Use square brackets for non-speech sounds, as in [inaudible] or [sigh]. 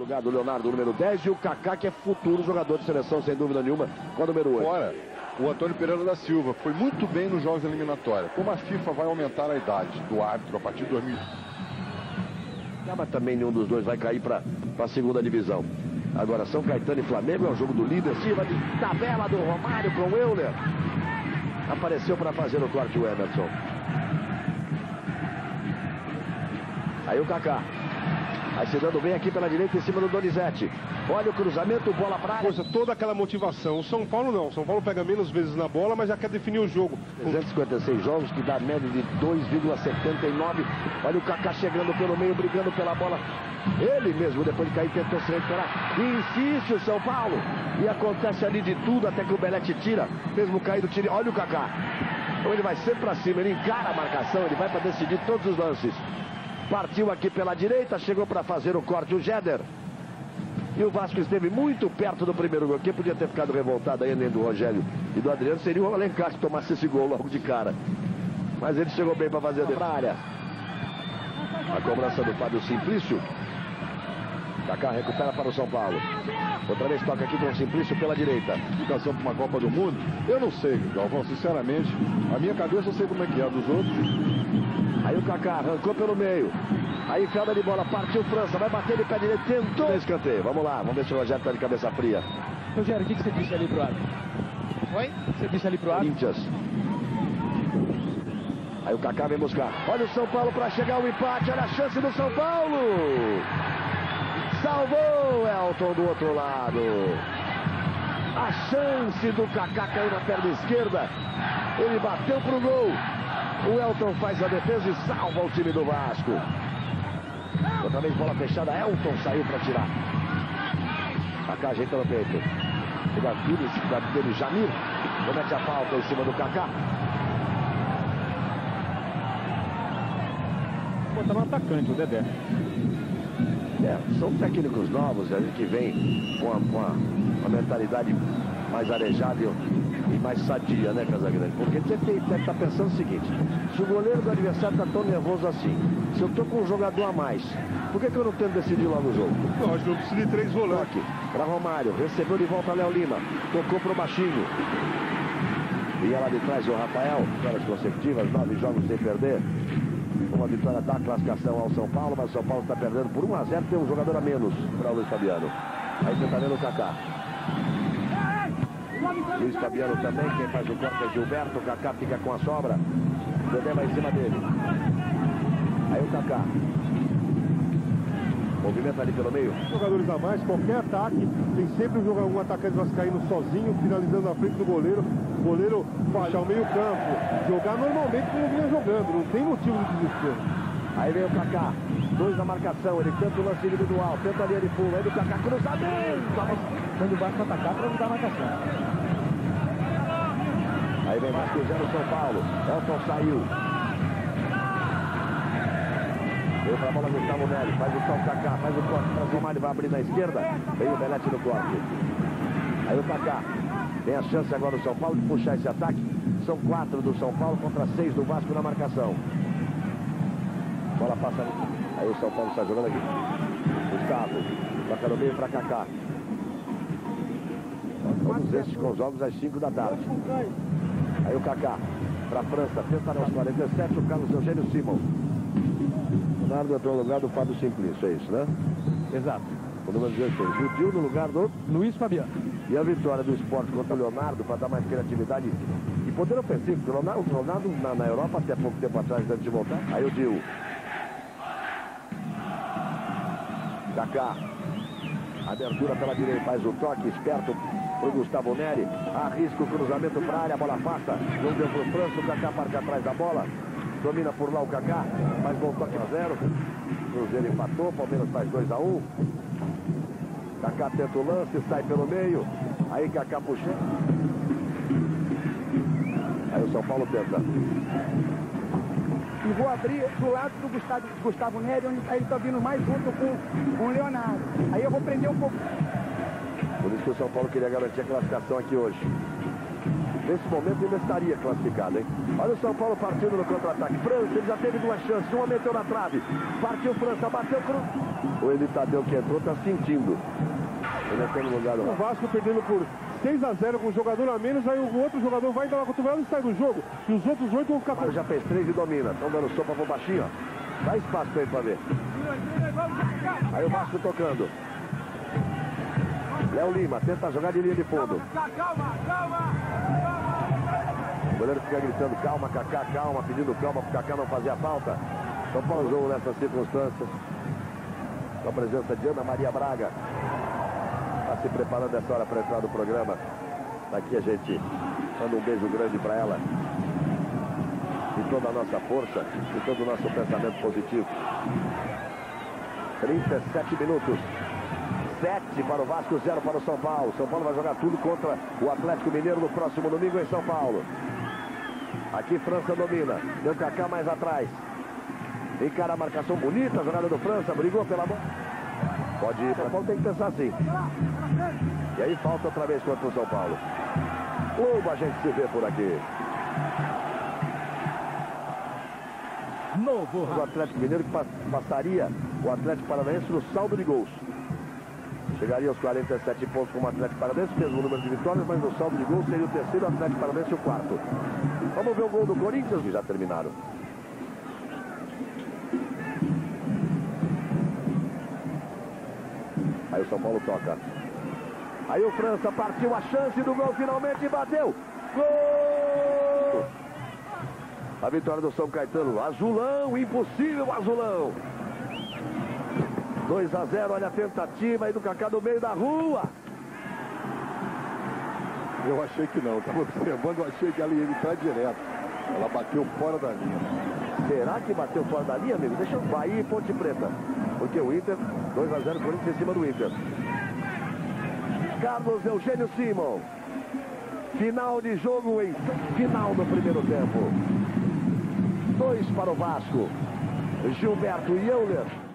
lugar do Leonardo, número 10, e o Kaká, que é futuro jogador de seleção, sem dúvida nenhuma, com o número 8. Fora o Antônio Pereira da Silva, foi muito bem nos jogos eliminatórios. Como a FIFA vai aumentar a idade do árbitro a partir de 2000. Ah, mas também nenhum dos dois vai cair para a segunda divisão. Agora, São Caetano e Flamengo é o jogo do líder. Cima de tabela do Romário com o Euler. Apareceu para fazer o corte o Emerson. Aí o Kaká. Vai se dando bem aqui pela direita em cima do Donizete. Olha o cruzamento, bola para área. Poxa, toda aquela motivação. O São Paulo não. O São Paulo pega menos vezes na bola, mas já quer definir o jogo. 356 jogos, que dá média de 2,79. Olha o Kaká chegando pelo meio, brigando pela bola. Ele mesmo, depois de cair, tentou se recuperar. Insiste o São Paulo. E acontece ali de tudo até que o Belete tira. Mesmo caído, tira. Olha o Kaká. Então ele vai sempre para cima, ele encara a marcação, ele vai para decidir todos os lances. Partiu aqui pela direita, chegou para fazer o corte o Jeder. E o Vasco esteve muito perto do primeiro gol. Quem podia ter ficado revoltado aí, além do Rogério e do Adriano, seria o Alencar que tomasse esse gol logo de cara. Mas ele chegou bem para fazer a área. A cobrança do Fábio Simplício. Kaká recupera para o São Paulo. Outra vez toca aqui com o Simplício pela direita. Situação para uma Copa do Mundo? Eu não sei, Galvão, sinceramente. A minha cabeça eu sei como é que é, dos outros. Aí o Kaká arrancou pelo meio. Aí enfiada de bola, partiu França, vai bater de pé direito, tentou escanteio. Vamos lá, vamos ver se o Rogério está de cabeça fria. Rogério, o que, que você disse ali pro árbitro? Oi? O que você disse ali pro árbitro? Corinthians. Aí o Kaká vem buscar. Olha o São Paulo para chegar o empate. Olha a chance do São Paulo. Salvou Elton do outro lado. A chance do Kaká caiu na perna esquerda. Ele bateu pro gol. O Elton faz a defesa e salva o time do Vasco. Outra vez bola fechada. Elton saiu para tirar. Kaká ajeita no peito. O Davides, dele Jamir. Comete a falta em cima do Kaká. Botar no atacante, o Dedé. É, são técnicos novos, a gente que vem com a, com a, a mentalidade mais arejada e, e, mais sadia, né, Casagrande? Porque você deve estar tá pensando o seguinte, se o goleiro do adversário está tão nervoso assim, se eu estou com um jogador a mais, por que, que eu não tento decidir logo o jogo? Não precisamos de três volantes. Toque para Romário, recebeu de volta Léo Lima, tocou para o baixinho. E lá de trás o Rafael, vitórias consecutivas, nove jogos sem perder. Uma vitória da classificação ao São Paulo, mas o São Paulo está perdendo por 1 a 0 tem um jogador a menos para o Luiz Fabiano. Aí você está vendo o Kaká. Luiz Fabiano também, quem faz o corte é Gilberto, o Kaká fica com a sobra. O Dedé vai em cima dele. Aí o Kaká. Movimenta ali pelo meio. Jogadores a mais, qualquer ataque, tem sempre um, jogador, um atacante vascaíno sozinho, finalizando na frente do goleiro. O goleiro fechar o meio campo, jogar normalmente como vinha jogando, não tem motivo de desespero. Aí vem o Kaká, dois na marcação, ele tenta o lance individual, tenta a linha de fundo, aí do Kaká cruzamento. Quando vai para atacar para ajudar a marcação. Aí vem Vasquejando São Paulo, Elton saiu. Veio pra bola Gustavo Nery, faz o toque Kaká, faz o corte, transformar, ele vai abrir na esquerda. Vem o Belete no corte. Aí o Kaká. Tem a chance agora do São Paulo de puxar esse ataque. São quatro do São Paulo contra seis do Vasco na marcação. Bola passa. Aí o São Paulo está jogando aqui. Gustavo. Toca no meio para Kaká. Todos esses com jogos às 5 da tarde. Aí o Kaká. Para a França. Tenta aos 47 o Carlos Eugênio Simon. Leonardo entrou no lugar do Fábio Simplício, é isso, né? Exato. O número 16. Judil no lugar do Luiz Fabiano. E a vitória do esporte contra o Leonardo para dar mais criatividade e poder ofensivo. Porque o Leonardo, o Leonardo na, na, Europa, até pouco tempo atrás, antes de voltar. Aí o Dil. Kaká. Abertura pela direita, faz o toque, esperto pro Gustavo Neri. Arrisca o cruzamento para a área, a bola passa. Não deu pro França, o Kaká parte atrás da bola. Domina por lá o Kaká, faz bom toque a zero. Cruzeiro empatou, Palmeiras faz 2 a 1 um. Kaká tenta o lance, sai pelo meio. Aí Kaká puxando. Aí o São Paulo tenta. E vou abrir do lado do Gustavo, Gustavo Nery, onde ele está vindo mais junto com, com o Leonardo. Aí eu vou prender um pouco. Por isso que o São Paulo queria garantir a classificação aqui hoje. Nesse momento ele estaria classificado, hein? Olha o São Paulo partindo no contra-ataque. França, ele já teve duas chances. Uma meteu na trave. Partiu França, bateu cruz. O Eli Tadeu que entrou está sentindo. Ele no lugar do O Vasco perdendo por 6 a 0 com um jogador a menos, aí o outro jogador vai dar uma cotovelada e sai do jogo. E os outros oito vão ficar com... Já fez três e domina. Estão dando sopa pro baixinho, ó. Dá espaço pra ele pra ver. Aí o Vasco tocando. Léo Lima tenta jogar de linha de fundo. O goleiro fica gritando calma, Kaká, calma, pedindo calma pro Kaká não fazer a falta. São Paulo jogo nessas circunstâncias. Com a presença de Ana Maria Braga. Está se preparando essa hora para entrar no programa. Daqui a gente manda um beijo grande para ela. E toda a nossa força e todo o nosso pensamento positivo. 37 minutos. 7 para o Vasco, 0 para o São Paulo. São Paulo vai jogar tudo contra o Atlético Mineiro no próximo domingo em São Paulo. Aqui França domina. Deu Kaká mais atrás. Encara a marcação bonita, jogada do França, brigou pela bola. Pode ir, São Paulo tem que pensar assim. E aí falta outra vez contra o São Paulo. Lobo a gente se vê por aqui. Novo O Atlético Mineiro que passaria o Atlético Paranaense no saldo de gols. Chegaria aos 47 pontos como Atlético Paranaense, mesmo número de vitórias, mas no saldo de gols seria o terceiro Atlético Paranaense e o quarto. Vamos ver o gol do Corinthians, que já terminaram. Aí o São Paulo toca. Aí o França partiu a chance do gol, finalmente bateu. Gol! A vitória do São Caetano. Azulão, impossível Azulão. 2 a 0, olha a tentativa aí do Kaká no meio da rua. Eu achei que não, [laughs] estava observando, eu achei que ela ia entrar direto. Ela bateu fora da linha. Será que bateu fora da linha, amigo? Deixa eu Bahia e Ponte Preta. Porque o Inter, 2 a 0 Corinthians em cima do Inter. Carlos Eugênio Simon. Final de jogo em final do primeiro tempo. Dois para o Vasco. Gilberto Euler.